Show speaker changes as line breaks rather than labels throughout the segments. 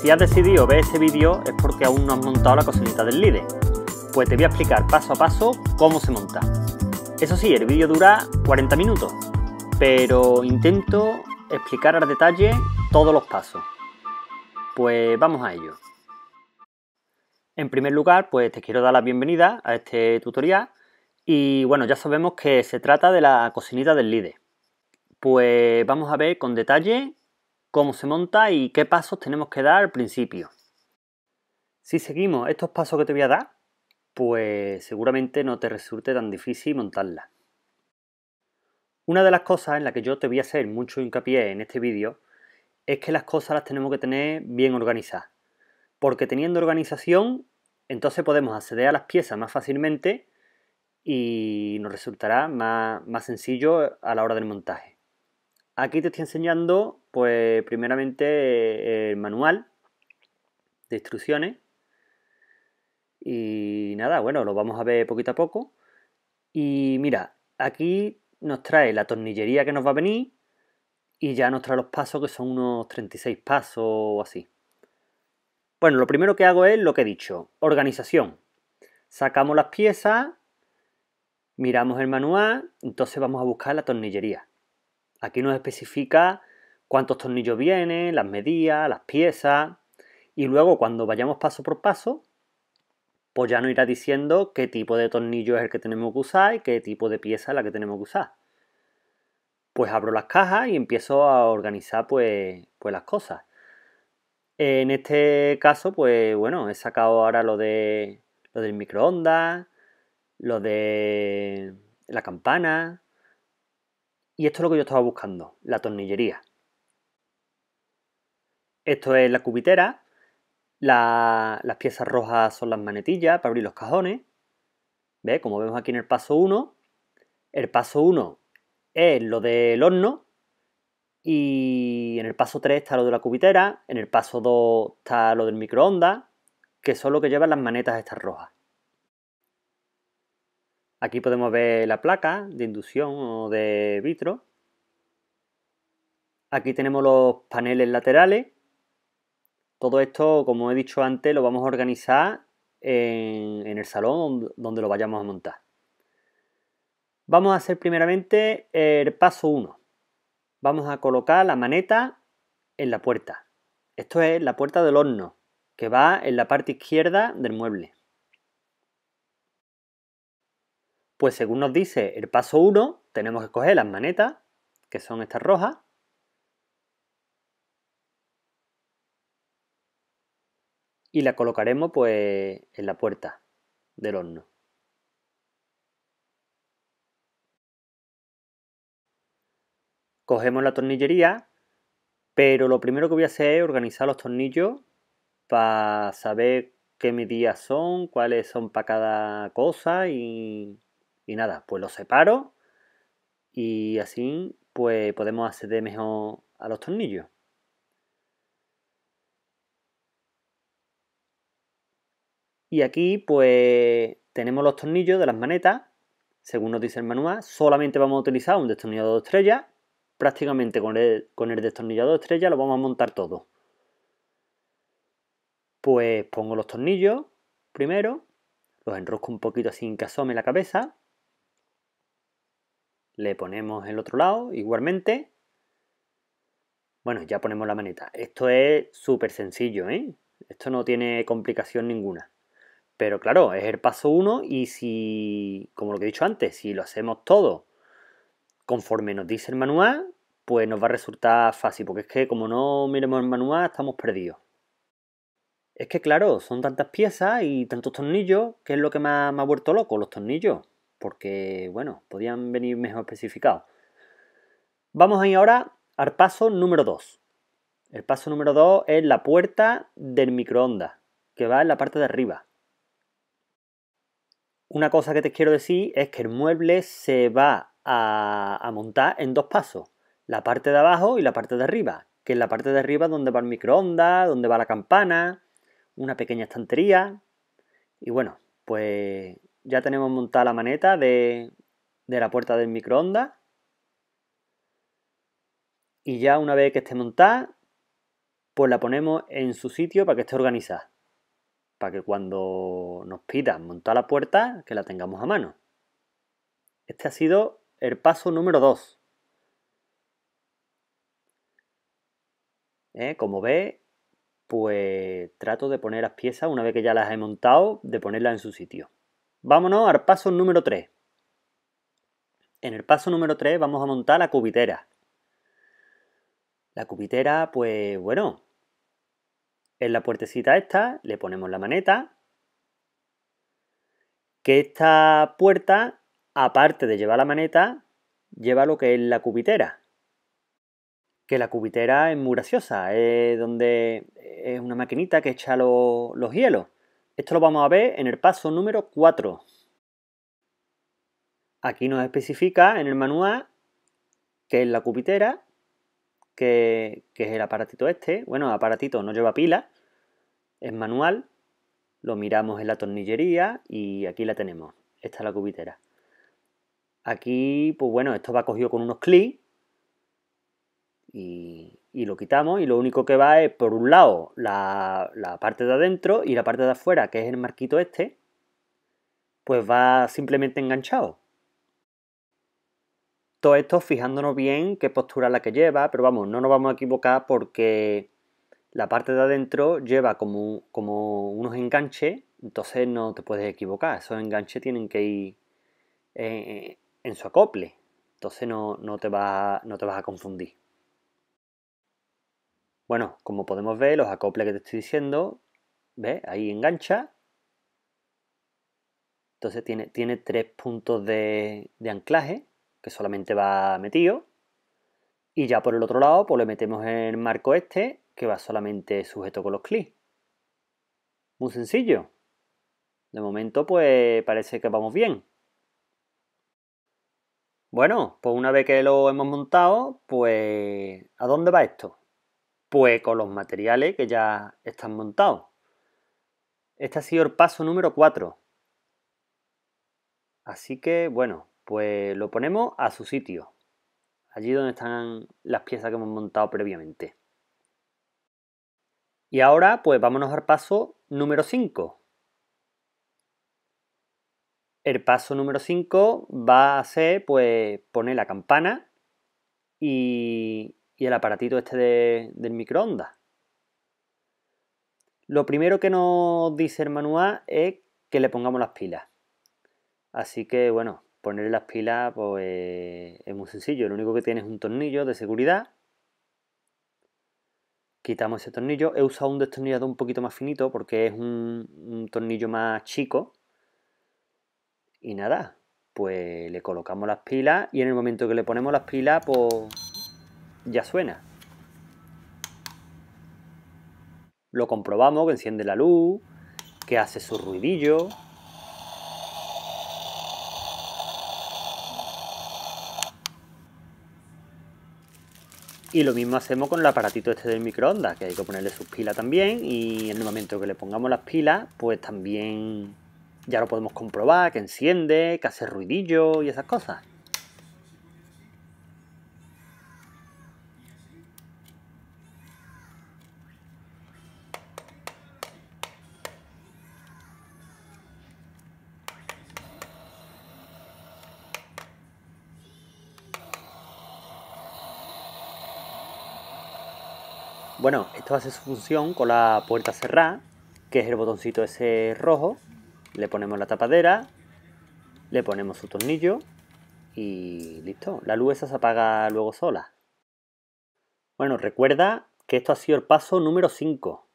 Si has decidido ver este vídeo es porque aún no has montado la cocinita del líder. Pues te voy a explicar paso a paso cómo se monta. Eso sí, el vídeo dura 40 minutos, pero intento explicar al detalle todos los pasos. Pues vamos a ello. En primer lugar, pues te quiero dar la bienvenida a este tutorial y bueno, ya sabemos que se trata de la cocinita del líder. Pues vamos a ver con detalle cómo se monta y qué pasos tenemos que dar al principio. Si seguimos estos pasos que te voy a dar, pues seguramente no te resulte tan difícil montarla. Una de las cosas en las que yo te voy a hacer mucho hincapié en este vídeo es que las cosas las tenemos que tener bien organizadas. Porque teniendo organización, entonces podemos acceder a las piezas más fácilmente y nos resultará más, más sencillo a la hora del montaje. Aquí te estoy enseñando, pues primeramente el manual de instrucciones y nada, bueno, lo vamos a ver poquito a poco. Y mira, aquí nos trae la tornillería que nos va a venir y ya nos trae los pasos que son unos 36 pasos o así. Bueno, lo primero que hago es lo que he dicho, organización. Sacamos las piezas, miramos el manual, entonces vamos a buscar la tornillería. Aquí nos especifica cuántos tornillos vienen, las medidas, las piezas y luego cuando vayamos paso por paso, pues ya nos irá diciendo qué tipo de tornillo es el que tenemos que usar y qué tipo de pieza es la que tenemos que usar. Pues abro las cajas y empiezo a organizar pues, pues las cosas. En este caso, pues bueno, he sacado ahora lo de lo del microondas, lo de la campana. Y esto es lo que yo estaba buscando, la tornillería. Esto es la cubitera, las piezas rojas son las manetillas para abrir los cajones. ¿Ve? Como vemos aquí en el paso 1. El paso 1 es lo del horno. Y en el paso 3 está lo de la cubitera. En el paso 2 está lo del microondas. Que son lo que llevan las manetas estas rojas. Aquí podemos ver la placa de inducción o de vitro. Aquí tenemos los paneles laterales todo esto, como he dicho antes, lo vamos a organizar en, el salón donde lo vayamos a montar. Vamos a hacer primeramente el paso 1. Vamos a colocar la maneta en la puerta. Esto es la puerta del horno, que va en la parte izquierda del mueble. Pues según nos dice el paso 1, tenemos que coger las manetas, que son estas rojas, y la colocaremos pues en la puerta del horno. Cogemos la tornillería, pero lo primero que voy a hacer es organizar los tornillos para saber qué medidas son, cuáles son para cada cosa y, y nada, pues los separo y así pues podemos acceder mejor a los tornillos. Y aquí pues tenemos los tornillos de las manetas, según nos dice el manual, solamente vamos a utilizar un destornillador de estrella, prácticamente con el, destornillador de estrella lo vamos a montar todo. Pues pongo los tornillos primero, los enrosco un poquito así que asome la cabeza, le ponemos el otro lado igualmente, bueno, ya ponemos la maneta. Esto es súper sencillo, ¿eh? Esto no tiene complicación ninguna. Pero claro, es el paso uno y si, como lo que he dicho antes, si lo hacemos todo conforme nos dice el manual, pues nos va a resultar fácil, porque es que como no miremos el manual estamos perdidos. Es que claro, son tantas piezas y tantos tornillos, que es lo que me ha, me ha vuelto loco, los tornillos, porque bueno, podían venir mejor especificados. Vamos a ir ahora al paso número 2. El paso número 2 es la puerta del microondas, que va en la parte de arriba. Una cosa que te quiero decir es que el mueble se va a, montar en dos pasos, la parte de abajo y la parte de arriba, que es la parte de arriba donde va el microondas, donde va la campana, una pequeña estantería. Y bueno, pues ya tenemos montada la maneta de, de la puerta del microondas. Y ya una vez que esté montada, pues la ponemos en su sitio para que esté organizada. Para que cuando nos pidan montar la puerta, que la tengamos a mano. Este ha sido el paso número 2. ¿Eh? Como ve, pues trato de poner las piezas, una vez que ya las he montado, de ponerlas en su sitio. Vámonos al paso número 3. En el paso número 3 vamos a montar la cubitera. La cubitera, pues bueno, en la puertecita esta le ponemos la maneta. Que esta puerta, aparte de llevar la maneta, lleva lo que es la cubitera. Que la cubitera es muy graciosa, es donde es una maquinita que echa los hielos. Esto lo vamos a ver en el paso número 4. Aquí nos especifica en el manual que es la cubitera, que, es el aparatito este. Bueno, aparatito no lleva pila, es manual. Lo miramos en la tornillería y aquí la tenemos. Esta es la cubitera. Aquí, pues bueno, esto va cogido con unos clics y, lo quitamos y lo único que va es, por un lado, la, la parte de adentro y la parte de afuera, que es el marquito este, pues va simplemente enganchado. Todo esto fijándonos bien qué postura la que lleva, pero vamos, no nos vamos a equivocar porque la parte de adentro lleva como, como unos enganches, entonces no te puedes equivocar. Esos enganches tienen que ir eh, en su acople, entonces no, te va, no te vas a confundir. Bueno, como podemos ver, los acoples que te estoy diciendo, ¿ves? Ahí engancha. Entonces tiene, tiene tres puntos de, de anclaje que solamente va metido. Y ya por el otro lado, pues le metemos el marco este, que va solamente sujeto con los clics. Muy sencillo. De momento, pues parece que vamos bien. Bueno, pues una vez que lo hemos montado, pues ¿a dónde va esto? Pues con los materiales que ya están montados. Este ha sido el paso número 4. Así que, bueno, pues lo ponemos a su sitio, allí donde están las piezas que hemos montado previamente. Y ahora pues vámonos al paso número 5. El paso número 5 va a ser pues poner la campana y, el aparatito este del microondas. Lo primero que nos dice el manual es que le pongamos las pilas. Así que bueno, Poner las pilas pues es muy sencillo, lo único que tiene es un tornillo de seguridad. Quitamos ese tornillo. He usado un destornillador un poquito más finito porque es un, tornillo más chico. Y nada, pues le colocamos las pilas y en el momento que le ponemos las pilas pues ya suena. Lo comprobamos que enciende la luz, que hace su ruidillo. Y lo mismo hacemos con el aparatito este del microondas, que hay que ponerle sus pilas también. Y en el momento que le pongamos las pilas, pues también ya lo podemos comprobar, que enciende, que hace ruidillo y esas cosas. Bueno, esto hace su función con la puerta cerrada, que es el botoncito ese rojo. Le ponemos la tapadera, le ponemos su tornillo y listo. La luz esa se apaga luego sola. Bueno, recuerda que esto ha sido el paso número 5.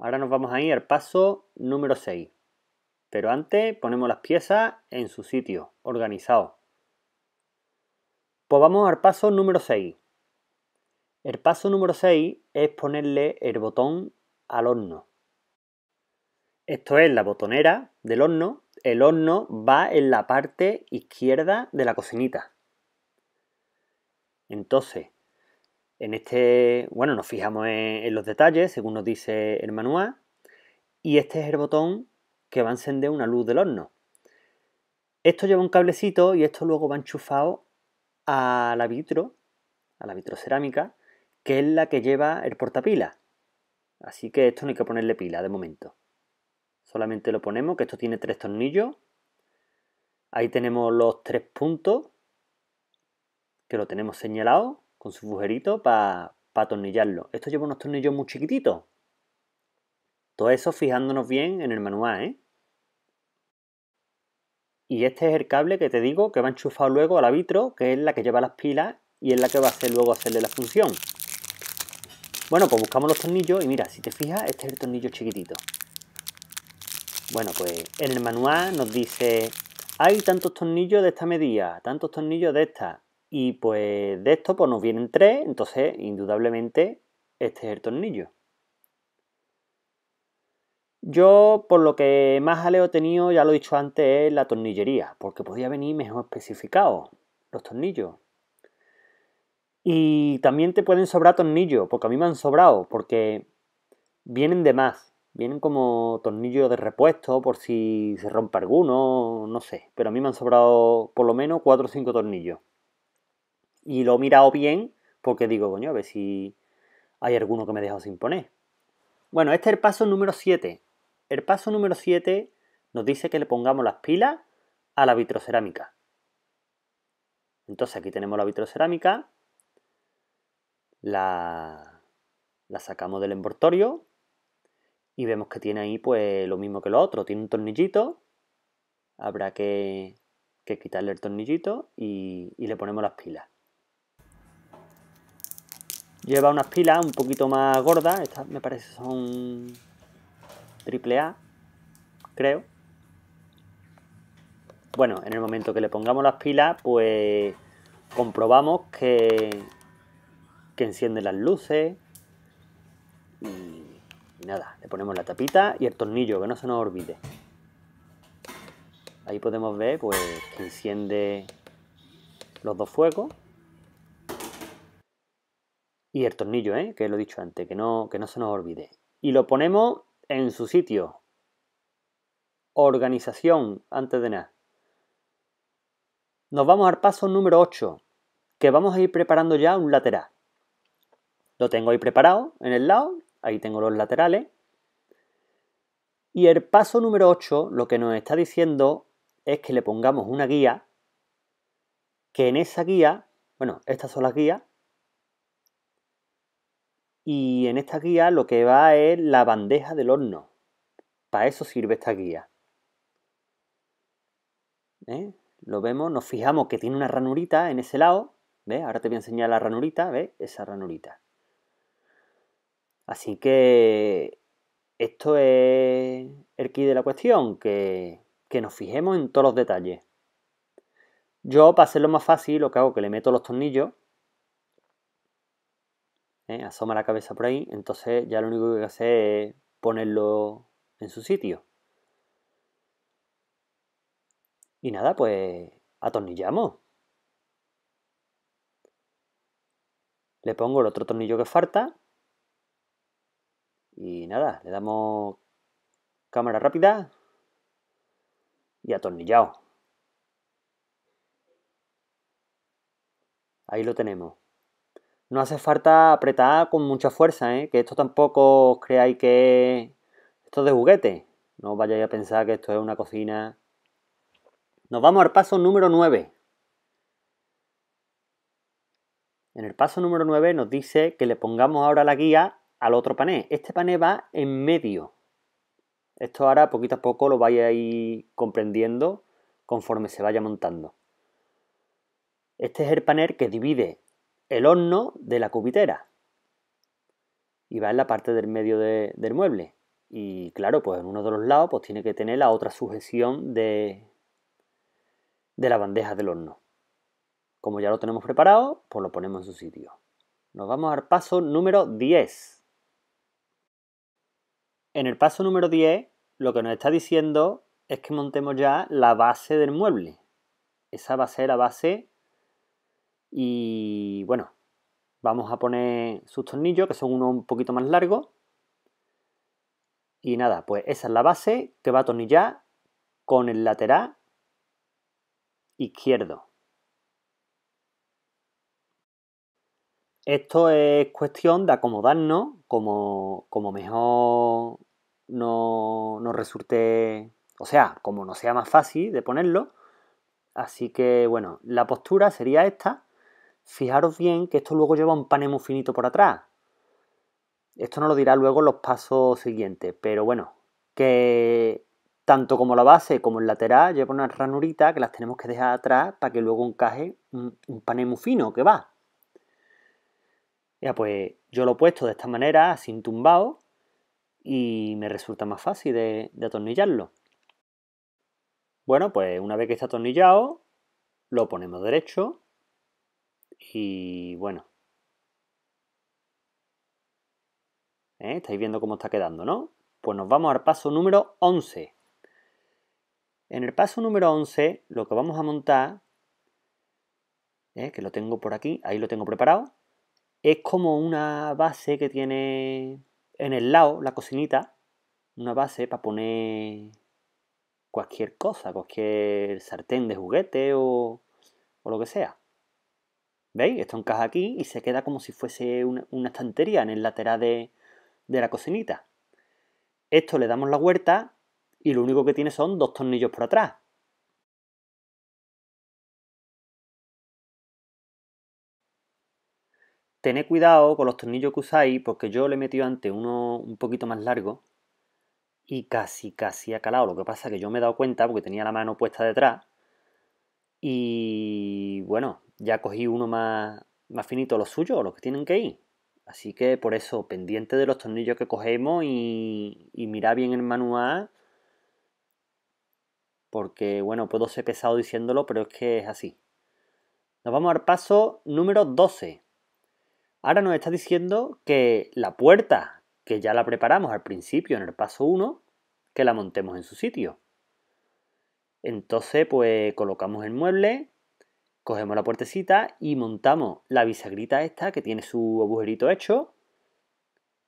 Ahora nos vamos a ir al paso número 6. Pero antes ponemos las piezas en su sitio, organizado. Pues vamos al paso número 6. El paso número 6 es ponerle el botón al horno. Esto es la botonera del horno. El horno va en la parte izquierda de la cocinita. Entonces, en este, bueno, nos fijamos en, los detalles, según nos dice el manual. Y este es el botón que va a encender una luz del horno. Esto lleva un cablecito y esto luego va enchufado a la vitro, a la vitrocerámica, que es la que lleva el portapila. Así que esto no hay que ponerle pila de momento. Solamente lo ponemos, que esto tiene tres tornillos. Ahí tenemos los tres puntos, que lo tenemos señalado con su agujerito para atornillarlo. Esto lleva unos tornillos muy chiquititos. Todo eso fijándonos bien en el manual, ¿eh? Y este es el cable que te digo que va enchufado luego a la vitro, que es la que lleva las pilas y es la que va a hacer luego hacerle la función. Bueno, pues buscamos los tornillos y mira, si te fijas, este es el tornillo chiquitito. Bueno, pues en el manual nos dice, hay tantos tornillos de esta medida, tantos tornillos de esta. Y pues de esto pues nos vienen tres, entonces indudablemente este es el tornillo. Yo, por lo que más jaleo he tenido, ya lo he dicho antes, es la tornillería, porque podía venir mejor especificado los tornillos. Y también te pueden sobrar tornillos, porque a mí me han sobrado, porque vienen de más. Vienen como tornillos de repuesto por si se rompe alguno, no sé. Pero a mí me han sobrado por lo menos 4 o 5 tornillos. Y lo he mirado bien porque digo, coño, a ver si hay alguno que me he dejado sin poner. Bueno, este es el paso número 7. El paso número 7 nos dice que le pongamos las pilas a la vitrocerámica. Entonces aquí tenemos la vitrocerámica la, la sacamos del envoltorio y vemos que tiene ahí pues lo mismo que lo otro, tiene un tornillito, habrá que, quitarle el tornillito y, y, le ponemos las pilas. Lleva unas pilas un poquito más gordas, estas me parece son triple A, creo. Bueno, en el momento que le pongamos las pilas, pues comprobamos que, que enciende las luces. Y, nada, le ponemos la tapita y el tornillo, que no se nos olvide. Ahí podemos ver pues que enciende los dos fuegos. Y el tornillo, ¿eh? que lo he dicho antes, que no, que no se nos olvide. Y lo ponemos en su sitio. Organización, antes de nada. Nos vamos al paso número 8, que vamos a ir preparando ya un lateral. Lo tengo ahí preparado en el lado, ahí tengo los laterales. Y el paso número 8 lo que nos está diciendo es que le pongamos una guía, que en esa guía, bueno, estas son las guías, y en esta guía lo que va es la bandeja del horno. Para eso sirve esta guía. ¿Eh? Lo vemos, nos fijamos que tiene una ranurita en ese lado. ¿Ves? Ahora te voy a enseñar la ranurita, ¿ves? Esa ranurita. Así que esto es el key de la cuestión, que, nos fijemos en todos los detalles. Yo, para hacerlo más fácil, lo que hago es que le meto los tornillos, ¿eh? asoma la cabeza por ahí, entonces ya lo único que hay que hacer es ponerlo en su sitio. Y nada, pues atornillamos. Le pongo el otro tornillo que falta y nada, le damos cámara rápida y atornillado. Ahí lo tenemos. No hace falta apretar con mucha fuerza, ¿eh? que esto tampoco os creáis que esto es de juguete. No vayáis a pensar que esto es una cocina. Nos vamos al paso número 9. En el paso número 9 nos dice que le pongamos ahora la guía al otro pané. Este pané va en medio. Esto ahora poquito a poco lo vais a ir comprendiendo conforme se vaya montando. Este es el panel que divide el horno de la cubitera. Y va en la parte del medio del mueble. Y claro, pues en uno de los lados pues tiene que tener la otra sujeción de, de la bandeja del horno. Como ya lo tenemos preparado, pues lo ponemos en su sitio. Nos vamos al paso número 10. En el paso número 10, lo que nos está diciendo es que montemos ya la base del mueble. Esa va a ser la base y bueno, vamos a poner sus tornillos, que son unos un poquito más largos. Y nada, pues esa es la base que va a atornillar con el lateral izquierdo. Esto es cuestión de acomodarnos como, mejor nos resulte, o sea, como no sea más fácil de ponerlo. Así que bueno, la postura sería esta. Fijaros bien que esto luego lleva un panel muy finito por atrás. Esto no lo dirá luego los pasos siguientes, pero bueno, que tanto como la base como el lateral lleva una ranurita que las tenemos que dejar atrás para que luego encaje un, muy fino que va. Ya pues yo lo he puesto de esta manera, sin tumbado, y me resulta más fácil de, atornillarlo. Bueno, pues una vez que está atornillado, lo ponemos derecho y bueno. ¿Eh? Estáis viendo cómo está quedando, ¿no? Pues nos vamos al paso número 11. En el paso número 11 lo que vamos a montar, ¿eh? que lo tengo por aquí, ahí lo tengo preparado, es como una base que tiene en el lado la cocinita, una base para poner cualquier cosa, cualquier sartén de juguete o, lo que sea. ¿Veis? Esto encaja aquí y se queda como si fuese una, estantería en el lateral de, de la cocinita. Esto le damos la vuelta y lo único que tiene son dos tornillos por atrás. Tened cuidado con los tornillos que usáis porque yo le he metido antes uno un poquito más largo y casi, casi ha calado. Lo que pasa es que yo me he dado cuenta porque tenía la mano puesta detrás y bueno, ya cogí uno más, más finito, los suyos, los que tienen que ir. Así que por eso, pendiente de los tornillos que cogemos y, y bien el manual porque bueno, puedo ser pesado diciéndolo, pero es que es así. Nos vamos al paso número 12. Ahora nos está diciendo que la puerta, que ya la preparamos al principio en el paso 1, que la montemos en su sitio. Entonces, pues colocamos el mueble, cogemos la puertecita y montamos la bisagrita esta que tiene su agujerito hecho,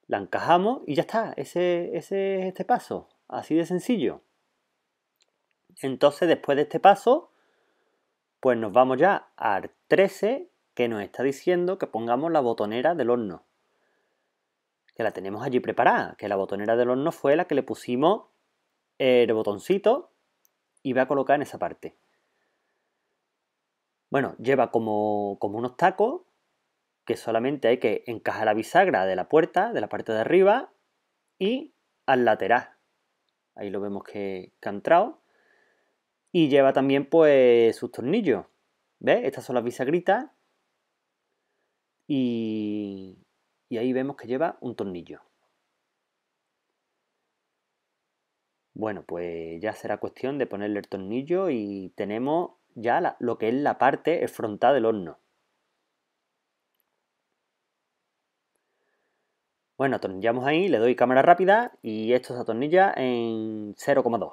la encajamos y ya está. Ese, ese es este paso, así de sencillo. Entonces, después de este paso, pues nos vamos ya al 13, que nos está diciendo que pongamos la botonera del horno. Que la tenemos allí preparada, que la botonera del horno fue la que le pusimos el botoncito y va a colocar en esa parte. Bueno, lleva como, como unos tacos que solamente hay que encajar la bisagra de la puerta, de la parte de arriba y al lateral. Ahí lo vemos que, que ha entrado. Y lleva también pues sus tornillos. ¿Ves? Estas son las bisagritas. Y, ahí vemos que lleva un tornillo. Bueno, pues ya será cuestión de ponerle el tornillo y tenemos ya lo que es la parte frontal del horno. Bueno, atornillamos ahí, le doy cámara rápida y esto se atornilla en 0,2.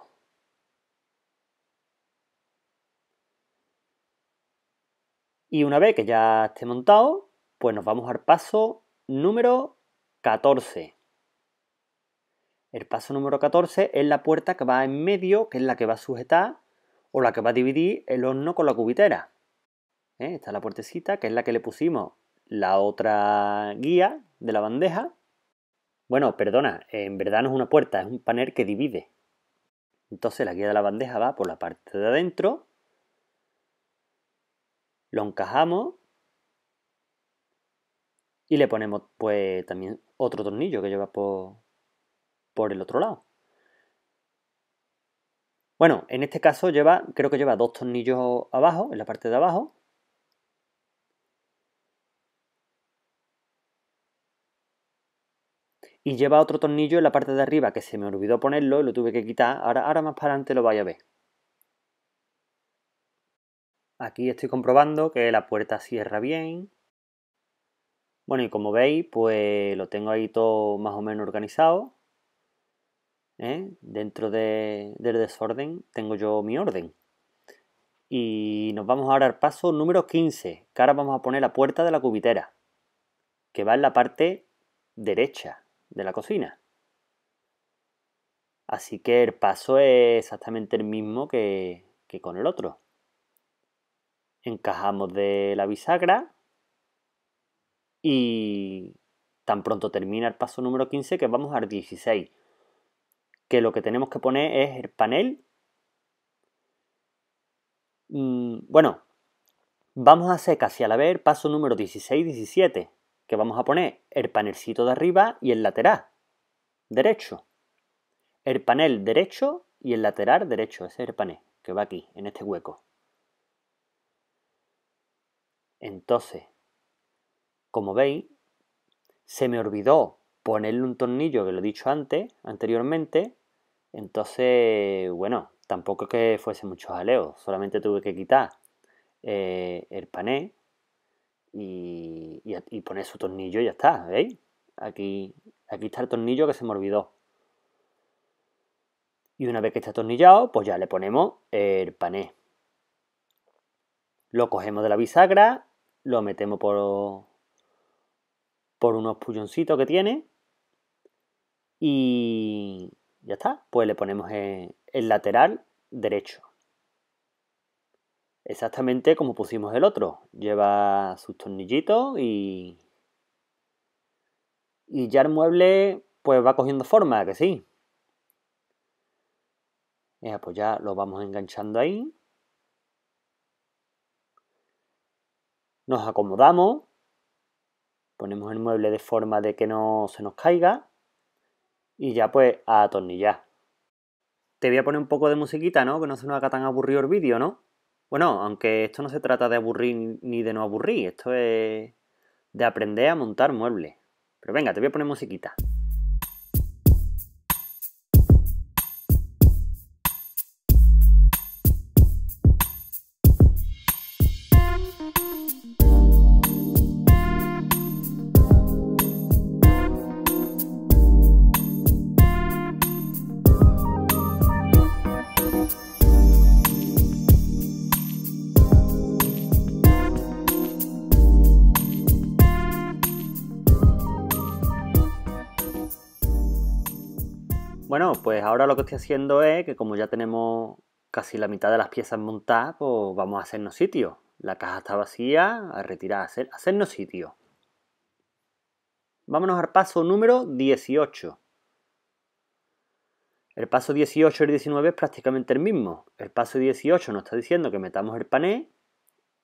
Y una vez que ya esté montado, pues nos vamos al paso número 14. El paso número 14 es la puerta que va en medio, que es la que va a sujetar o la que va a dividir el horno con la cubitera. ¿Eh? Esta es la puertecita, que es la que le pusimos la otra guía de la bandeja. Bueno, perdona, en verdad no es una puerta, es un panel que divide. Entonces la guía de la bandeja va por la parte de adentro lo encajamos y le ponemos pues también otro tornillo que lleva por, por el otro lado. Bueno, en este caso lleva, creo que lleva dos tornillos abajo, en la parte de abajo. Y lleva otro tornillo en la parte de arriba que se me olvidó ponerlo y lo tuve que quitar. Ahora, ahora más para adelante lo vaya a ver. Aquí estoy comprobando que la puerta cierra bien. Bueno, y como veis, pues lo tengo ahí todo más o menos organizado. ¿eh? Dentro del desorden tengo yo mi orden. Y nos vamos ahora al paso número 15, que ahora vamos a poner la puerta de la cubitera, que va en la parte derecha de la cocina. Así que el paso es exactamente el mismo que con el otro encajamos de la bisagra y tan pronto termina el paso número 15 que vamos al 16, que lo que tenemos que poner es el panel. Mm, bueno, vamos a hacer casi a la vez paso número 16 17, que vamos a poner el panelcito de arriba y el lateral derecho. El panel derecho y el lateral derecho, ese es el panel que va aquí, en este hueco. Entonces, como veis, se me olvidó ponerle un tornillo que lo he dicho antes, anteriormente. Entonces, bueno, tampoco que fuese mucho jaleo, solamente tuve que quitar eh, el pané y, poner su tornillo y ya está, ¿veis? Aquí, aquí está el tornillo que se me olvidó. Y una vez que está atornillado, pues ya le ponemos el pané. Lo cogemos de la bisagra, lo metemos por, por unos pulloncitos que tiene y ya está. Pues le ponemos el lateral derecho. Exactamente como pusimos el otro. Lleva sus tornillitos y. Y ya el mueble pues va cogiendo forma, que sí. pues ya lo vamos enganchando ahí. Nos acomodamos. Ponemos el mueble de forma de que no se nos caiga. Y ya pues a atornillar. Te voy a poner un poco de musiquita, ¿no? Que no se nos haga tan aburrido el vídeo, ¿no? Bueno, aunque esto no se trata de aburrir ni de no aburrir, esto es de aprender a montar muebles. Pero venga, te voy a poner musiquita. Pues ahora lo que estoy haciendo es que como ya tenemos casi la mitad de las piezas montadas, pues vamos a hacernos sitio. La caja está vacía, a retirar, a hacernos sitio. Vámonos al paso número 18. El paso 18 y el 19 es prácticamente el mismo. El paso 18 nos está diciendo que metamos el pané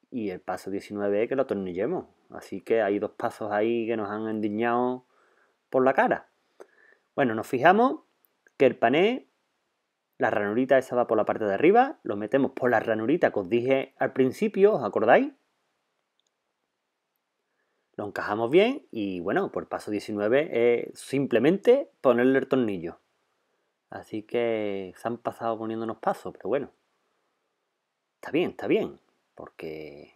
y el paso 19 es que lo atornillemos. Así que hay dos pasos ahí que nos han endiñado por la cara. Bueno, nos fijamos que el pané, la ranurita esa va por la parte de arriba, lo metemos por la ranurita que os dije al principio, ¿os acordáis? Lo encajamos bien y bueno, por paso 19 es simplemente ponerle el tornillo. Así que se han pasado poniéndonos pasos, pero bueno. Está bien, está bien, porque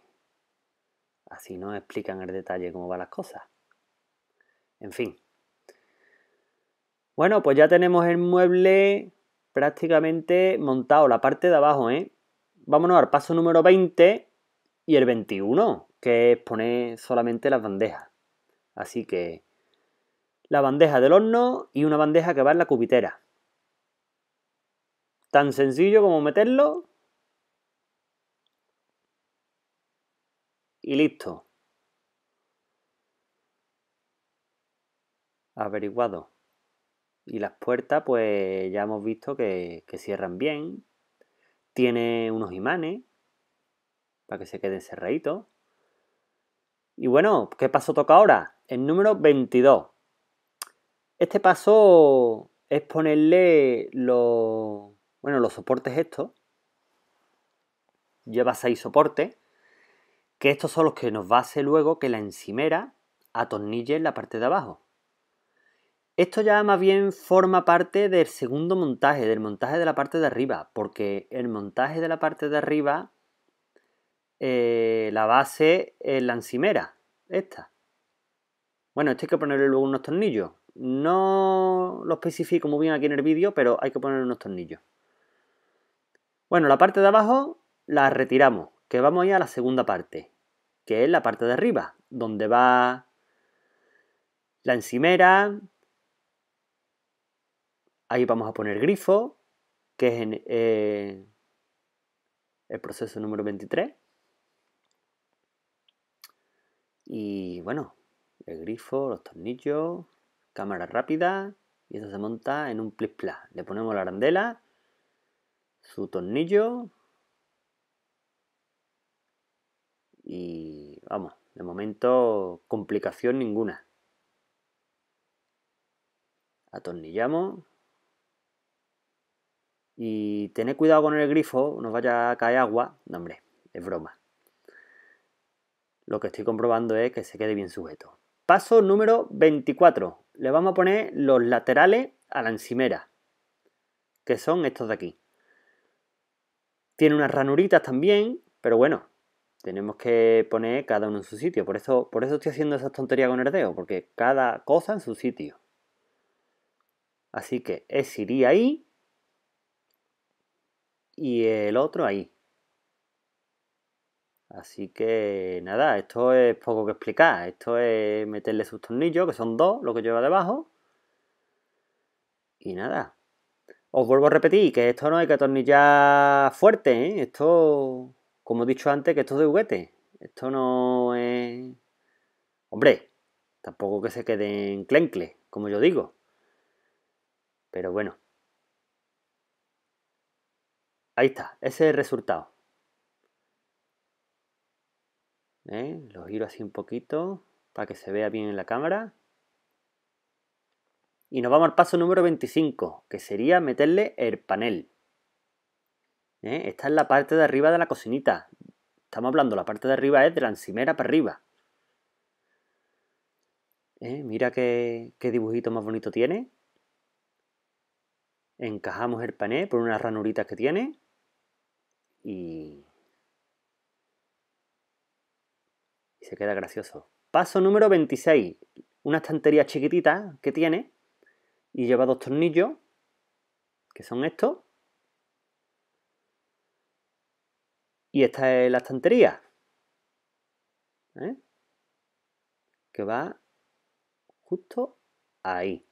así nos explican el detalle cómo van las cosas. En fin, bueno, pues ya tenemos el mueble prácticamente montado, la parte de abajo, ¿eh? Vámonos al paso número 20 y el 21, que es poner solamente las bandejas. Así que la bandeja del horno y una bandeja que va en la cubitera. Tan sencillo como meterlo y listo. Averiguado. Y las puertas, pues ya hemos visto que, cierran bien. Tiene unos imanes para que se queden cerraditos. Y bueno, ¿qué paso toca ahora? El número 22. Este paso es ponerle los, bueno, los soportes estos. Lleva seis soportes. Que estos son los que nos va a hacer luego que la encimera atornille en la parte de abajo. Esto ya más bien forma parte del segundo montaje, del montaje de la parte de arriba, porque el montaje de la parte de arriba, eh, la base es la encimera, esta. Bueno, esto hay que ponerle luego unos tornillos. No lo especifico muy bien aquí en el vídeo, pero hay que ponerle unos tornillos. Bueno, la parte de abajo la retiramos, que vamos a ir a la segunda parte, que es la parte de arriba, donde va la encimera, Ahí vamos a poner grifo, que es eh, el proceso número 23. Y bueno, el grifo, los tornillos, cámara rápida y eso se monta en un plis plas. Le ponemos la arandela, su tornillo y vamos, de momento complicación ninguna. Atornillamos y tened cuidado con el grifo, no vaya a caer agua. No, hombre, es broma. Lo que estoy comprobando es que se quede bien sujeto. Paso número 24. Le vamos a poner los laterales a la encimera, que son estos de aquí. Tiene unas ranuritas también, pero bueno, tenemos que poner cada uno en su sitio. Por eso, por eso estoy haciendo esas tonterías con el dedo, porque cada cosa en su sitio. Así que ese iría ahí y el otro ahí. Así que nada, esto es poco que explicar. Esto es meterle sus tornillos, que son dos, lo que lleva debajo. Y nada. Os vuelvo a repetir que esto no hay que atornillar fuerte, ¿eh? Esto, como he dicho antes, que esto es de juguete. Esto no es... Hombre, tampoco que se quede en clencle, como yo digo. Pero bueno. Ahí está, ese es el resultado. ¿Eh? Lo giro así un poquito para que se vea bien en la cámara. Y nos vamos al paso número 25, que sería meterle el panel. ¿Eh? Esta es la parte de arriba de la cocinita. Estamos hablando, la parte de arriba es de la encimera para arriba. ¿Eh? Mira qué, qué dibujito más bonito tiene. Encajamos el panel por unas ranuritas que tiene. Y se queda gracioso. Paso número 26. Una estantería chiquitita que tiene y lleva dos tornillos, que son estos. Y esta es la estantería. ¿eh? Que va justo ahí.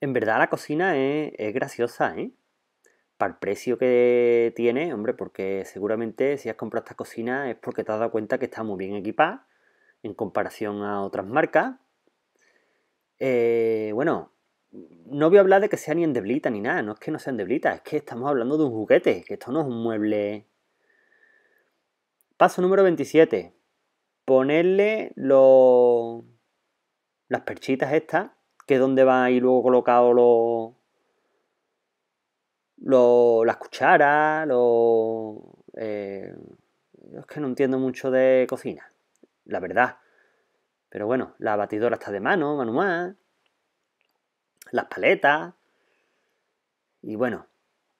En verdad la cocina es, es graciosa, ¿eh? para el precio que tiene, hombre, porque seguramente si has comprado esta cocina es porque te has dado cuenta que está muy bien equipada en comparación a otras marcas. Eh, bueno, no voy a hablar de que sea ni en deblita ni nada, no es que no sea en deblita, es que estamos hablando de un juguete, que esto no es un mueble. Paso número 27. Ponerle los... las perchitas estas, que es donde va a ir luego colocado los lo, las cucharas, lo, eh, es que no entiendo mucho de cocina, la verdad. Pero bueno, la batidora está de mano, manual, las paletas. Y bueno,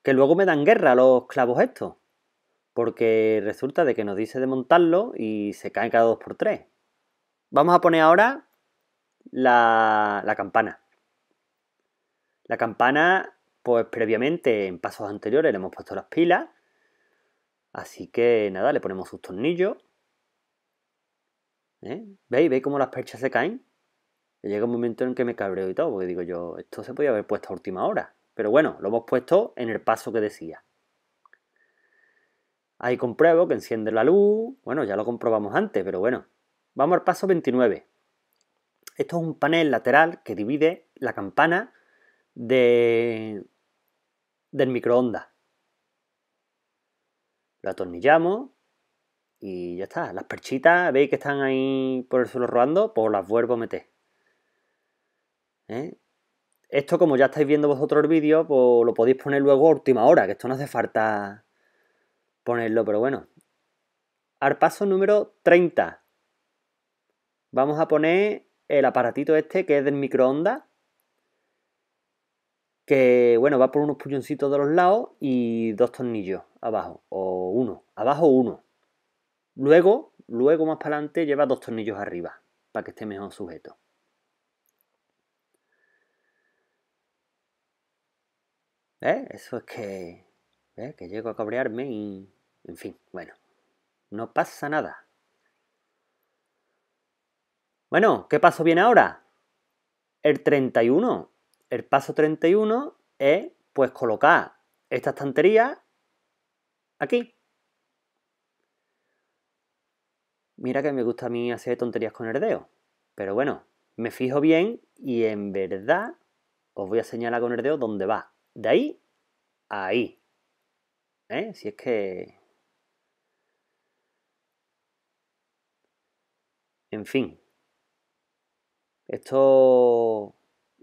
que luego me dan guerra los clavos estos. Porque resulta de que nos dice de montarlo y se cae cada dos por tres. Vamos a poner ahora la, campana. La campana pues previamente, en pasos anteriores, le hemos puesto las pilas. Así que nada, le ponemos sus tornillos. ¿Eh? ¿Veis? ¿Veis cómo las perchas se caen? llega un momento en que me cabreo y todo, porque digo yo, esto se podía haber puesto a última hora. Pero bueno, lo hemos puesto en el paso que decía. Ahí compruebo que enciende la luz. Bueno, ya lo comprobamos antes, pero bueno. Vamos al paso 29. Esto es un panel lateral que divide la campana de, del microondas. Lo atornillamos y ya está. Las perchitas, veis que están ahí por el suelo rodando, pues las vuelvo a meter. ¿Eh? Esto, como ya estáis viendo vosotros el vídeo, pues lo podéis poner luego a última hora, que esto no hace falta ponerlo, pero bueno. Al paso número 30. Vamos a poner el aparatito este que es del microondas que bueno, va por unos puñoncitos de los lados y dos tornillos abajo, o uno, abajo uno. Luego, luego más para adelante lleva dos tornillos arriba, para que esté mejor sujeto. ¿Eh? Eso es que, ¿eh? que llego a cabrearme y, en fin, bueno, no pasa nada. Bueno, ¿qué paso viene ahora? El 31 el paso 31 es pues colocar esta estantería aquí. Mira que me gusta a mí hacer tonterías con el dedo. Pero bueno, me fijo bien y en verdad os voy a señalar con el dedo dónde va. De ahí a ahí. ¿Eh? Si es que... En fin. Esto...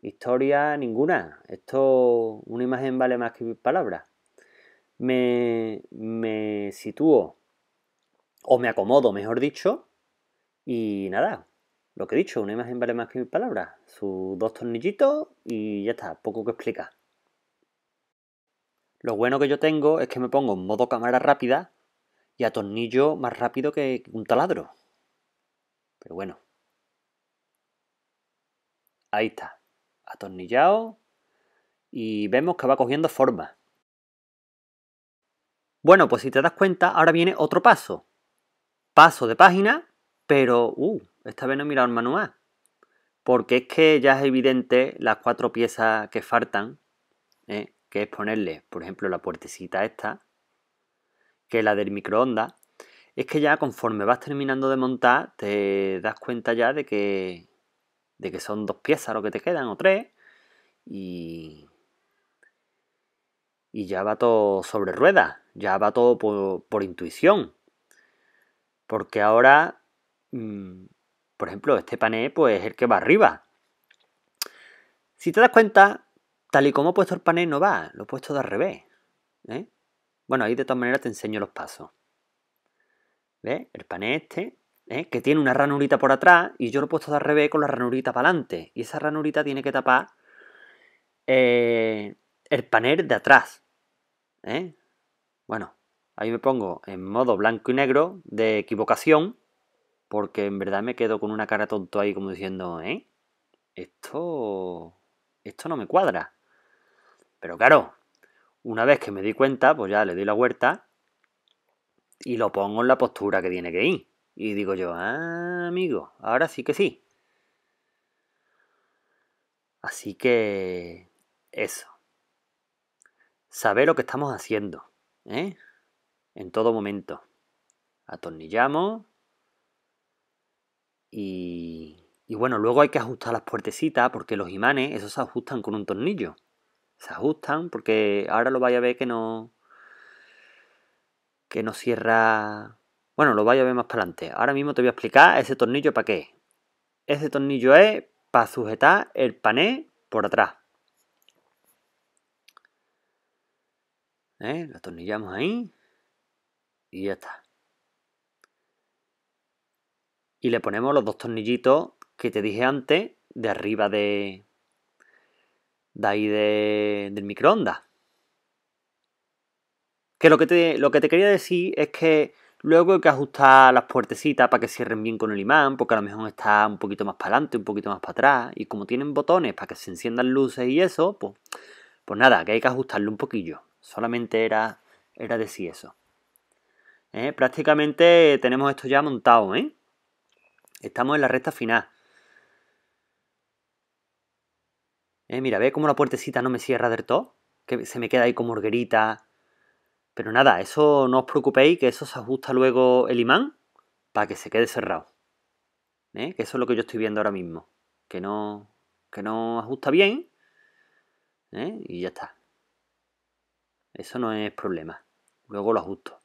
Historia ninguna. Esto... Una imagen vale más que palabras. Me, me sitúo o me acomodo, mejor dicho, y nada, lo que he dicho, una imagen vale más que mil palabras. Sus dos tornillitos y ya está, poco que explicar. Lo bueno que yo tengo es que me pongo en modo cámara rápida y atornillo más rápido que un taladro. Pero bueno. Ahí está. Atornillado. Y vemos que va cogiendo forma. Bueno, pues si te das cuenta, ahora viene otro paso. Paso de página, pero, uh, esta vez no he mirado el manual. Porque es que ya es evidente las cuatro piezas que faltan. ¿eh? que es ponerle, por ejemplo, la puertecita esta, que es la del microondas, es que ya conforme vas terminando de montar, te das cuenta ya de que, de que son dos piezas lo que te quedan, o tres, y, y ya va todo sobre ruedas, ya va todo por, intuición. Porque ahora, mm, por ejemplo, este pané pues es el que va arriba. Si te das cuenta, Tal y como he puesto el panel no va, lo he puesto de al revés. ¿eh? Bueno, ahí de todas maneras te enseño los pasos. ¿Ves? El panel este, ¿eh? que tiene una ranurita por atrás y yo lo he puesto de al revés con la ranurita para adelante. Y esa ranurita tiene que tapar eh, el panel de atrás. Bueno, ahí me pongo en modo blanco y negro de equivocación porque en verdad me quedo con una cara tonto ahí como diciendo, ¿eh? Esto... Esto no me cuadra. Pero claro, una vez que me di cuenta, pues ya le doy la vuelta y lo pongo en la postura que tiene que ir. Y digo yo, ah, amigo, ahora sí que sí. Así que eso. Saber lo que estamos haciendo, ¿eh? En todo momento. Atornillamos y, y bueno, luego hay que ajustar las puertecitas porque los imanes, esos se ajustan con un tornillo se ajustan porque ahora lo vaya a ver que no que no cierra bueno lo vaya a ver más para adelante ahora mismo te voy a explicar ese tornillo para qué ese tornillo es para sujetar el pané por atrás ¿Eh? lo atornillamos ahí y ya está y le ponemos los dos tornillitos que te dije antes de arriba de, de ahí del microondas. Que lo que, te, lo que te quería decir es que luego hay que ajustar las puertecitas para que cierren bien con el imán, porque a lo mejor está un poquito más para adelante, un poquito más para atrás. Y como tienen botones para que se enciendan luces y eso, pues, pues nada, que hay que ajustarlo un poquillo. Solamente era, era decir eso. ¿Eh? Prácticamente tenemos esto ya montado, ¿eh? Estamos en la recta final. Eh, mira, ve cómo la puertecita no me cierra del todo. Que se me queda ahí como horguerita. Pero nada, eso no os preocupéis, que eso se ajusta luego el imán para que se quede cerrado. ¿Eh? Que eso es lo que yo estoy viendo ahora mismo. Que no, que no ajusta bien. ¿eh? Y ya está. Eso no es problema. Luego lo ajusto.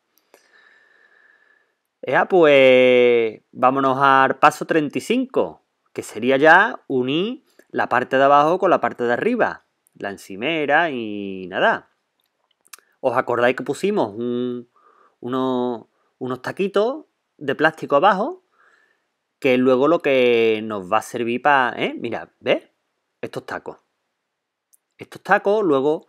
Ya, pues vámonos al paso 35, que sería ya unir la parte de abajo con la parte de arriba, la encimera y nada. ¿Os acordáis que pusimos unos, unos taquitos de plástico abajo? Que es luego lo que nos va a servir para... ¿eh? Mira, ¿ves? Estos tacos. Estos tacos luego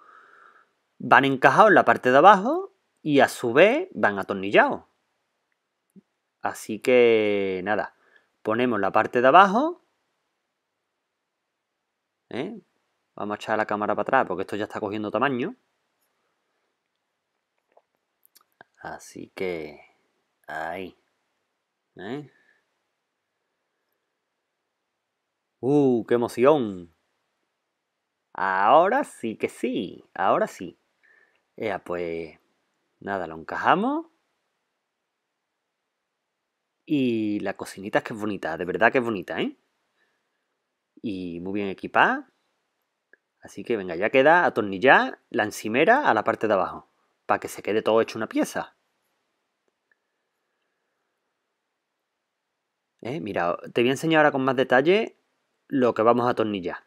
van encajados en la parte de abajo y a su vez van atornillados. Así que nada, ponemos la parte de abajo ¿eh? Vamos a echar la cámara para atrás porque esto ya está cogiendo tamaño. Así que ahí. ¿eh? ¡Uh, qué emoción! Ahora sí que sí, ahora sí. Ya, pues nada, lo encajamos. Y la cocinita es que es bonita, de verdad que es bonita, ¿eh? Y muy bien equipada. Así que venga, ya queda atornillar la encimera a la parte de abajo, para que se quede todo hecho una pieza. ¿Eh? Mira, te voy a enseñar ahora con más detalle lo que vamos a atornillar.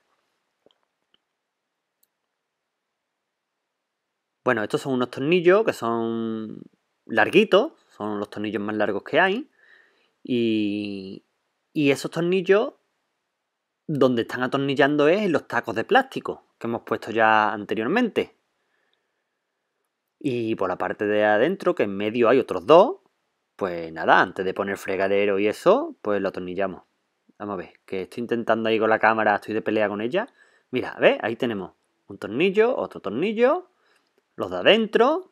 Bueno, estos son unos tornillos que son larguitos, son los tornillos más largos que hay. Y, y esos tornillos, donde están atornillando es en los tacos de plástico que hemos puesto ya anteriormente. Y por la parte de adentro, que en medio hay otros dos, pues nada, antes de poner fregadero y eso, pues lo atornillamos. Vamos a ver, que estoy intentando ahí con la cámara, estoy de pelea con ella. Mira, ¿ves? Ahí tenemos un tornillo, otro tornillo, los de adentro.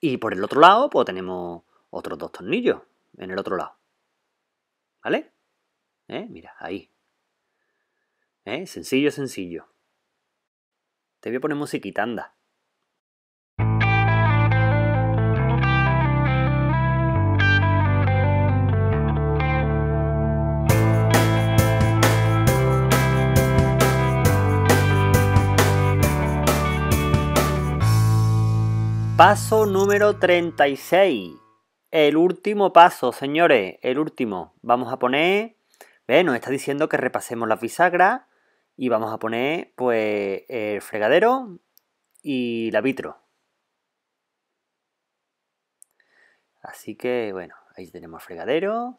Y por el otro lado, pues tenemos otros dos tornillos en el otro lado. ¿Vale? ¿Eh? Mira, ahí. ¿Eh? Sencillo, sencillo. Te voy a poner musiquita, anda. Paso número 36. El último paso, señores. El último. Vamos a poner... ¿Ves? Nos está diciendo que repasemos las bisagras. Y vamos a poner, pues, el fregadero y la vitro. Así que, bueno, ahí tenemos fregadero.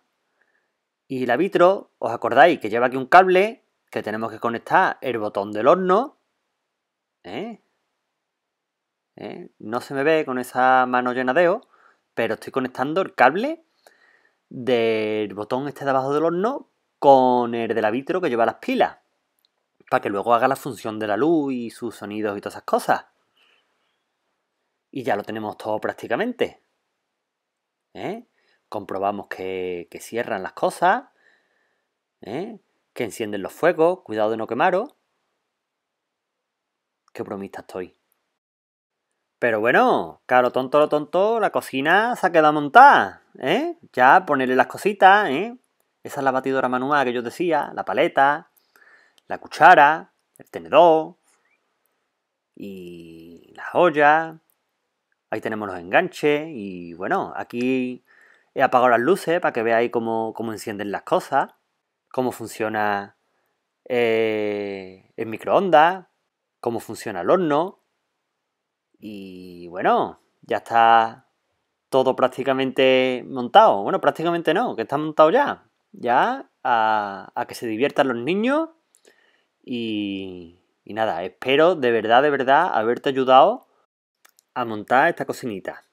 Y la vitro, ¿os acordáis que lleva aquí un cable que tenemos que conectar el botón del horno? ¿Eh? ¿Eh? No se me ve con esa mano llena de O, pero estoy conectando el cable del botón este de abajo del horno con el de la vitro que lleva las pilas. Para que luego haga la función de la luz y sus sonidos y todas esas cosas. Y ya lo tenemos todo prácticamente. ¿eh? Comprobamos que, cierran las cosas. ¿eh? Que encienden los fuegos. Cuidado de no quemaros. Qué bromista estoy. Pero bueno, claro, tonto lo tonto, la cocina se ha quedado montada, ¿eh? Ya ponerle las cositas, ¿eh? Esa es la batidora manual que yo decía, la paleta, la cuchara, el tenedor y la olla. Ahí tenemos los enganches y bueno, aquí he apagado las luces para que veáis cómo, cómo encienden las cosas, cómo funciona eh, el microondas, cómo funciona el horno. Y bueno, ya está todo prácticamente montado. Bueno, prácticamente no, que está montado ya. Ya a, que se diviertan los niños. Y, nada, espero de verdad, de verdad haberte ayudado a montar esta cocinita.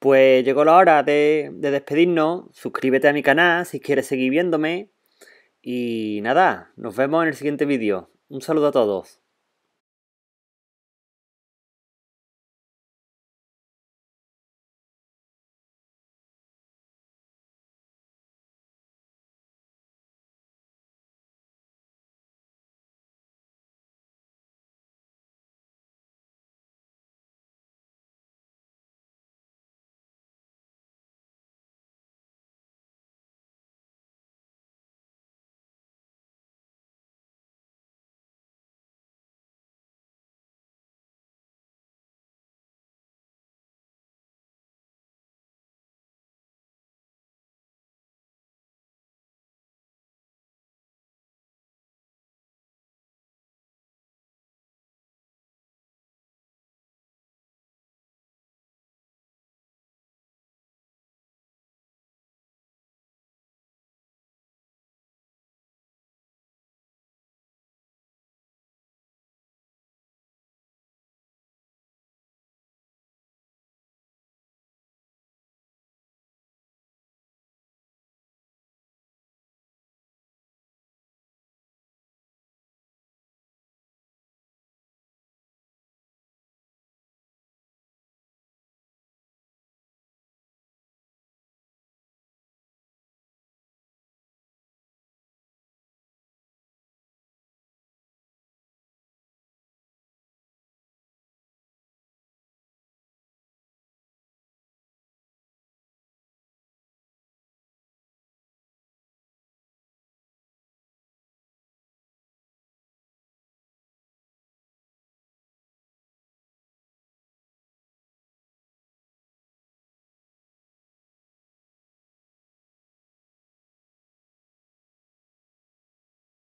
Pues llegó la hora de, de despedirnos. Suscríbete a mi canal si quieres seguir viéndome. Y nada, nos vemos en el siguiente vídeo. Un saludo a todos.